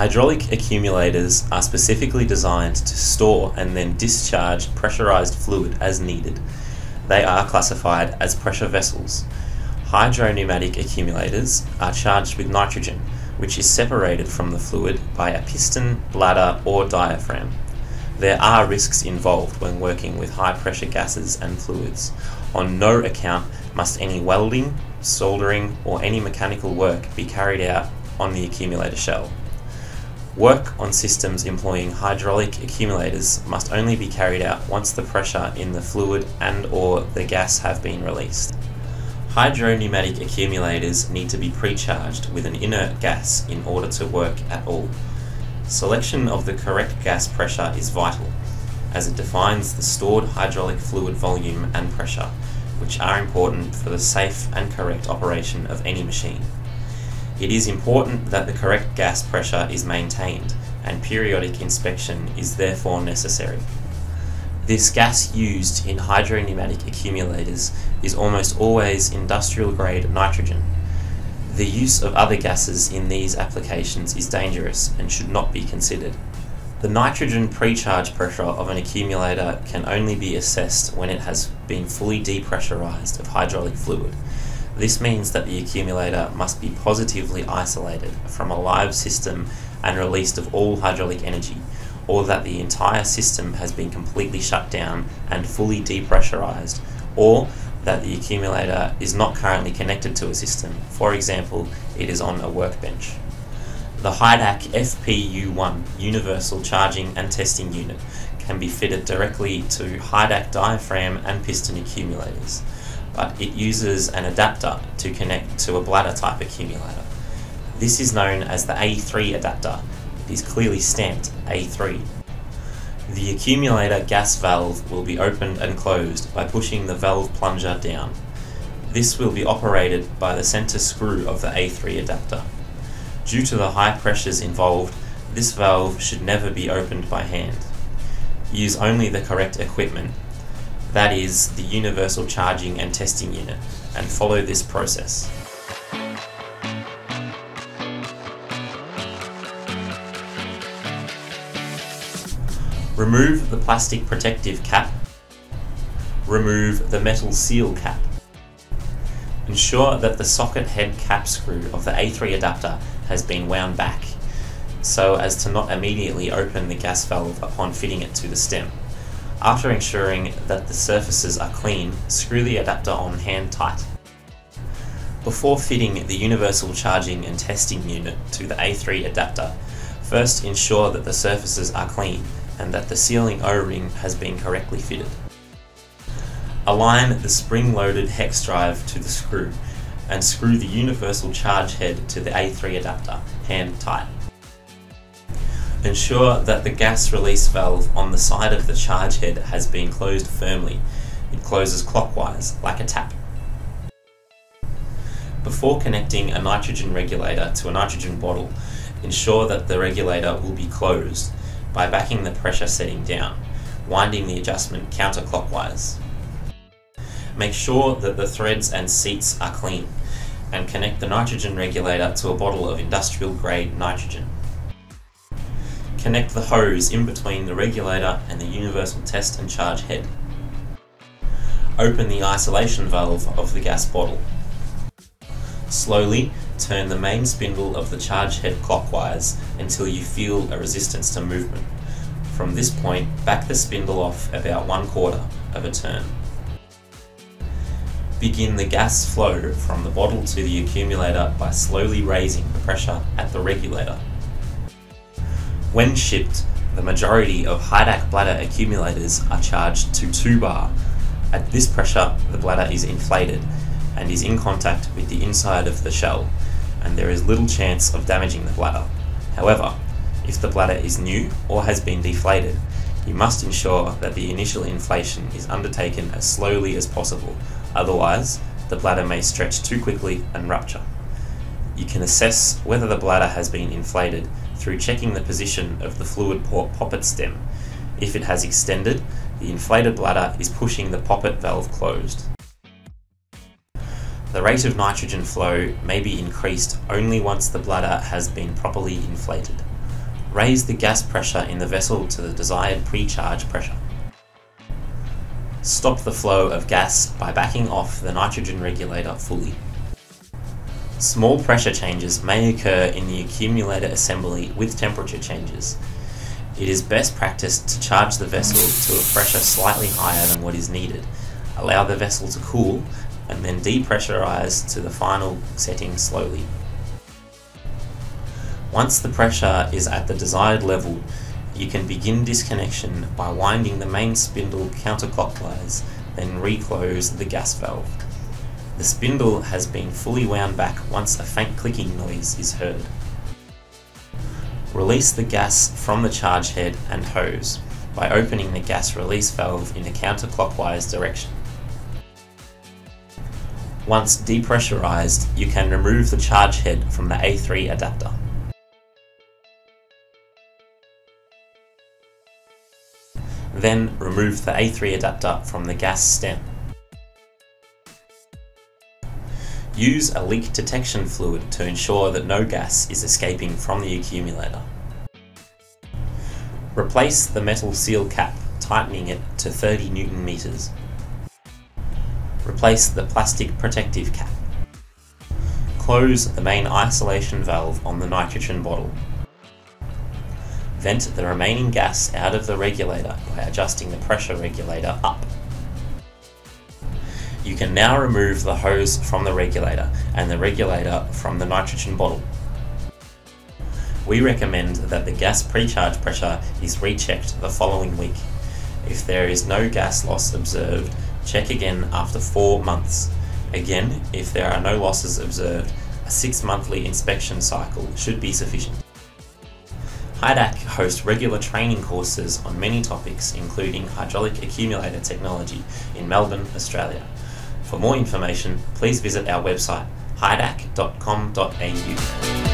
Hydraulic accumulators are specifically designed to store and then discharge pressurized fluid as needed. They are classified as pressure vessels. Hydropneumatic accumulators are charged with nitrogen, which is separated from the fluid by a piston, bladder, or diaphragm. There are risks involved when working with high pressure gases and fluids. On no account must any welding, soldering, or any mechanical work be carried out on the accumulator shell. Work on systems employing hydraulic accumulators must only be carried out once the pressure in the fluid and or the gas have been released. Hydropneumatic accumulators need to be pre-charged with an inert gas in order to work at all. Selection of the correct gas pressure is vital, as it defines the stored hydraulic fluid volume and pressure, which are important for the safe and correct operation of any machine. It is important that the correct gas pressure is maintained and periodic inspection is therefore necessary. This gas used in hydropneumatic accumulators is almost always industrial grade nitrogen. The use of other gases in these applications is dangerous and should not be considered. The nitrogen pre-charge pressure of an accumulator can only be assessed when it has been fully depressurized of hydraulic fluid this means that the accumulator must be positively isolated from a live system and released of all hydraulic energy, or that the entire system has been completely shut down and fully depressurized, or that the accumulator is not currently connected to a system, for example, it is on a workbench. The HYDAC FPU1 Universal Charging and Testing Unit can be fitted directly to HYDAC diaphragm and piston accumulators but it uses an adapter to connect to a bladder type accumulator. This is known as the A3 adapter. It is clearly stamped A3. The accumulator gas valve will be opened and closed by pushing the valve plunger down. This will be operated by the center screw of the A3 adapter. Due to the high pressures involved, this valve should never be opened by hand. Use only the correct equipment that is the Universal Charging and Testing Unit, and follow this process. Remove the plastic protective cap. Remove the metal seal cap. Ensure that the socket head cap screw of the A3 adapter has been wound back so as to not immediately open the gas valve upon fitting it to the stem. After ensuring that the surfaces are clean, screw the adapter on hand tight. Before fitting the universal charging and testing unit to the A3 adapter, first ensure that the surfaces are clean and that the sealing O-ring has been correctly fitted. Align the spring-loaded hex drive to the screw and screw the universal charge head to the A3 adapter, hand tight. Ensure that the gas release valve on the side of the charge head has been closed firmly. It closes clockwise, like a tap. Before connecting a nitrogen regulator to a nitrogen bottle, ensure that the regulator will be closed by backing the pressure setting down, winding the adjustment counterclockwise. Make sure that the threads and seats are clean, and connect the nitrogen regulator to a bottle of industrial grade nitrogen. Connect the hose in between the regulator and the universal test and charge head. Open the isolation valve of the gas bottle. Slowly turn the main spindle of the charge head clockwise until you feel a resistance to movement. From this point, back the spindle off about one quarter of a turn. Begin the gas flow from the bottle to the accumulator by slowly raising the pressure at the regulator. When shipped, the majority of HYDAC bladder accumulators are charged to 2 bar. At this pressure, the bladder is inflated and is in contact with the inside of the shell, and there is little chance of damaging the bladder. However, if the bladder is new or has been deflated, you must ensure that the initial inflation is undertaken as slowly as possible, otherwise, the bladder may stretch too quickly and rupture. You can assess whether the bladder has been inflated through checking the position of the fluid port poppet stem. If it has extended, the inflated bladder is pushing the poppet valve closed. The rate of nitrogen flow may be increased only once the bladder has been properly inflated. Raise the gas pressure in the vessel to the desired pre-charge pressure. Stop the flow of gas by backing off the nitrogen regulator fully. Small pressure changes may occur in the accumulator assembly with temperature changes. It is best practice to charge the vessel to a pressure slightly higher than what is needed. Allow the vessel to cool and then depressurize to the final setting slowly. Once the pressure is at the desired level, you can begin disconnection by winding the main spindle counterclockwise, then reclose the gas valve. The spindle has been fully wound back once a faint clicking noise is heard. Release the gas from the charge head and hose by opening the gas release valve in a counterclockwise direction. Once depressurized, you can remove the charge head from the A3 adapter. Then remove the A3 adapter from the gas stem. Use a leak detection fluid to ensure that no gas is escaping from the accumulator. Replace the metal seal cap, tightening it to 30 newton meters. Replace the plastic protective cap. Close the main isolation valve on the nitrogen bottle. Vent the remaining gas out of the regulator by adjusting the pressure regulator up. You can now remove the hose from the regulator and the regulator from the nitrogen bottle. We recommend that the gas pre-charge pressure is rechecked the following week. If there is no gas loss observed, check again after 4 months. Again, if there are no losses observed, a 6 monthly inspection cycle should be sufficient. HYDAC hosts regular training courses on many topics including hydraulic accumulator technology in Melbourne, Australia. For more information, please visit our website hydac.com.au.